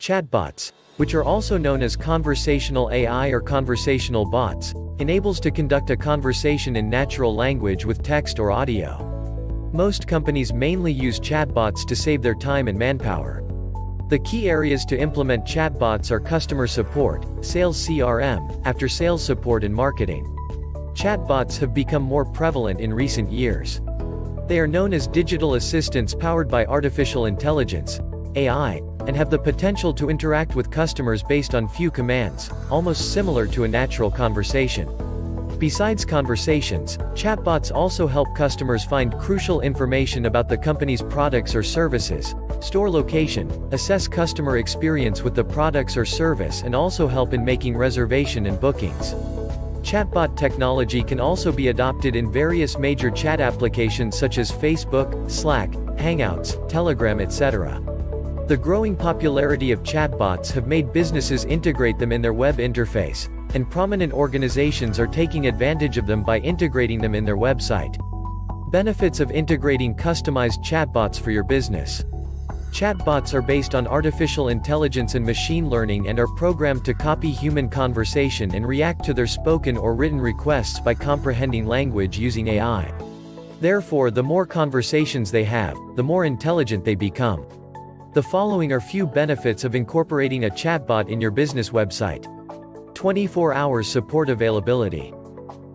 Chatbots, which are also known as conversational AI or conversational bots, enables to conduct a conversation in natural language with text or audio. Most companies mainly use chatbots to save their time and manpower. The key areas to implement chatbots are customer support, sales CRM, after sales support and marketing. Chatbots have become more prevalent in recent years. They are known as digital assistants powered by artificial intelligence, AI, and have the potential to interact with customers based on few commands, almost similar to a natural conversation. Besides conversations, chatbots also help customers find crucial information about the company's products or services, store location, assess customer experience with the products or service and also help in making reservation and bookings. Chatbot technology can also be adopted in various major chat applications such as Facebook, Slack, Hangouts, Telegram etc. The growing popularity of chatbots have made businesses integrate them in their web interface, and prominent organizations are taking advantage of them by integrating them in their website. Benefits of integrating customized chatbots for your business. Chatbots are based on artificial intelligence and machine learning and are programmed to copy human conversation and react to their spoken or written requests by comprehending language using AI. Therefore the more conversations they have, the more intelligent they become. The following are few benefits of incorporating a chatbot in your business website. 24 hours support availability.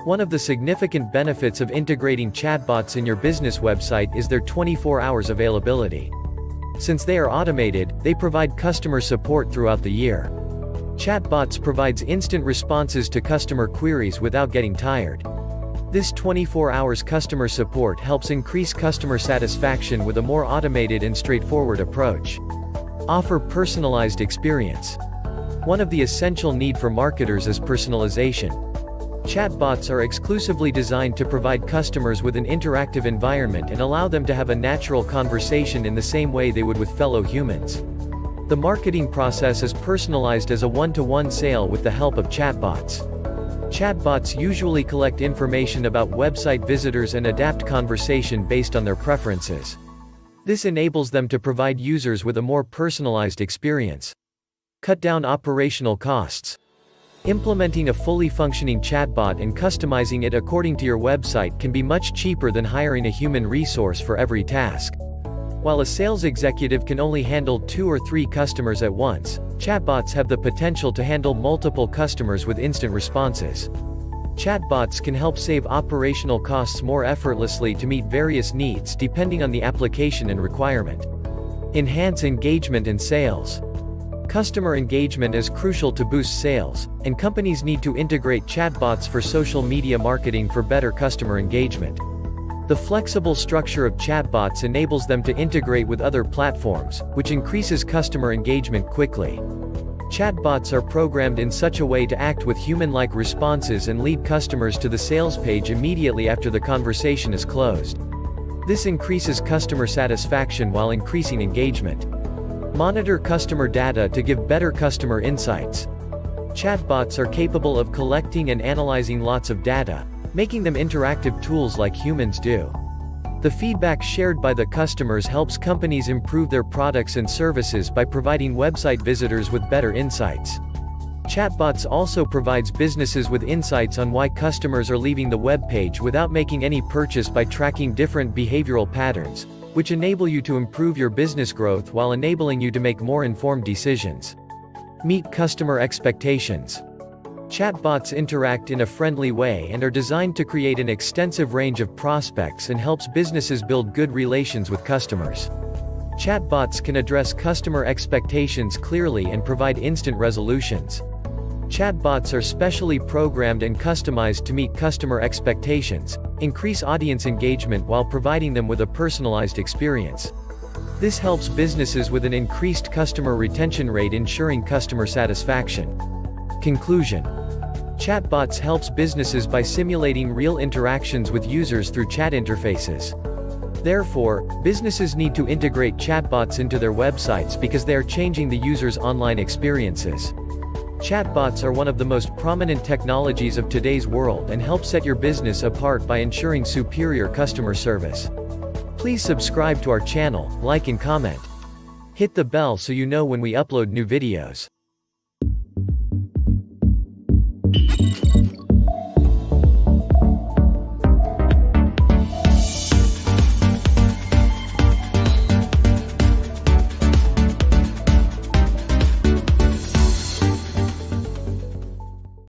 One of the significant benefits of integrating chatbots in your business website is their 24 hours availability. Since they are automated, they provide customer support throughout the year. Chatbots provides instant responses to customer queries without getting tired. This 24 hours customer support helps increase customer satisfaction with a more automated and straightforward approach. Offer personalized experience. One of the essential need for marketers is personalization. Chatbots are exclusively designed to provide customers with an interactive environment and allow them to have a natural conversation in the same way they would with fellow humans. The marketing process is personalized as a one-to-one -one sale with the help of chatbots. Chatbots usually collect information about website visitors and adapt conversation based on their preferences. This enables them to provide users with a more personalized experience. Cut down operational costs. Implementing a fully functioning chatbot and customizing it according to your website can be much cheaper than hiring a human resource for every task. While a sales executive can only handle two or three customers at once, chatbots have the potential to handle multiple customers with instant responses. Chatbots can help save operational costs more effortlessly to meet various needs depending on the application and requirement. Enhance engagement and sales. Customer engagement is crucial to boost sales, and companies need to integrate chatbots for social media marketing for better customer engagement. The flexible structure of chatbots enables them to integrate with other platforms, which increases customer engagement quickly. Chatbots are programmed in such a way to act with human-like responses and lead customers to the sales page immediately after the conversation is closed. This increases customer satisfaction while increasing engagement. Monitor customer data to give better customer insights. Chatbots are capable of collecting and analyzing lots of data, making them interactive tools like humans do. The feedback shared by the customers helps companies improve their products and services by providing website visitors with better insights. Chatbots also provides businesses with insights on why customers are leaving the web page without making any purchase by tracking different behavioral patterns, which enable you to improve your business growth while enabling you to make more informed decisions. Meet customer expectations. Chatbots interact in a friendly way and are designed to create an extensive range of prospects and helps businesses build good relations with customers. Chatbots can address customer expectations clearly and provide instant resolutions. Chatbots are specially programmed and customized to meet customer expectations, increase audience engagement while providing them with a personalized experience. This helps businesses with an increased customer retention rate ensuring customer satisfaction. Conclusion. Chatbots helps businesses by simulating real interactions with users through chat interfaces. Therefore, businesses need to integrate chatbots into their websites because they are changing the user's online experiences. Chatbots are one of the most prominent technologies of today's world and help set your business apart by ensuring superior customer service. Please subscribe to our channel, like and comment. Hit the bell so you know when we upload new videos.